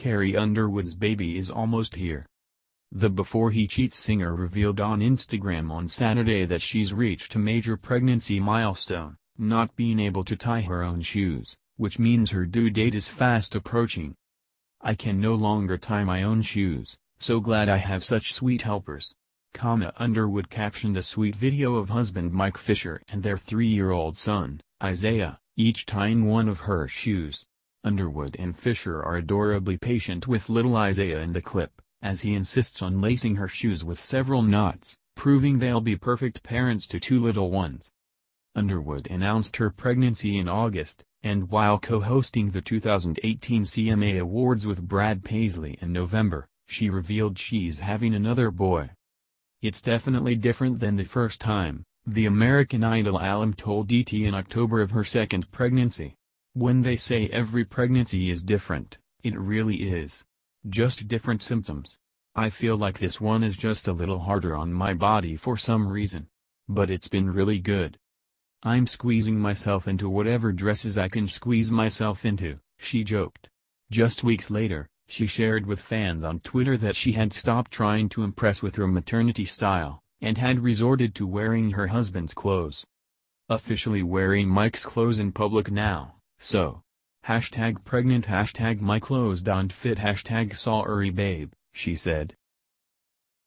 Carrie Underwood's baby is almost here. The Before He Cheats singer revealed on Instagram on Saturday that she's reached a major pregnancy milestone, not being able to tie her own shoes, which means her due date is fast approaching. I can no longer tie my own shoes, so glad I have such sweet helpers. Kama Underwood captioned a sweet video of husband Mike Fisher and their three-year-old son, Isaiah, each tying one of her shoes. Underwood and Fisher are adorably patient with little Isaiah in the clip, as he insists on lacing her shoes with several knots, proving they'll be perfect parents to two little ones. Underwood announced her pregnancy in August, and while co-hosting the 2018 CMA Awards with Brad Paisley in November, she revealed she's having another boy. It's definitely different than the first time, the American Idol alum told ET in October of her second pregnancy. When they say every pregnancy is different, it really is. Just different symptoms. I feel like this one is just a little harder on my body for some reason. But it's been really good. I'm squeezing myself into whatever dresses I can squeeze myself into, she joked. Just weeks later, she shared with fans on Twitter that she had stopped trying to impress with her maternity style, and had resorted to wearing her husband's clothes. Officially wearing Mike's clothes in public now, so. Hashtag pregnant hashtag my clothes don't fit hashtag sorry babe, she said.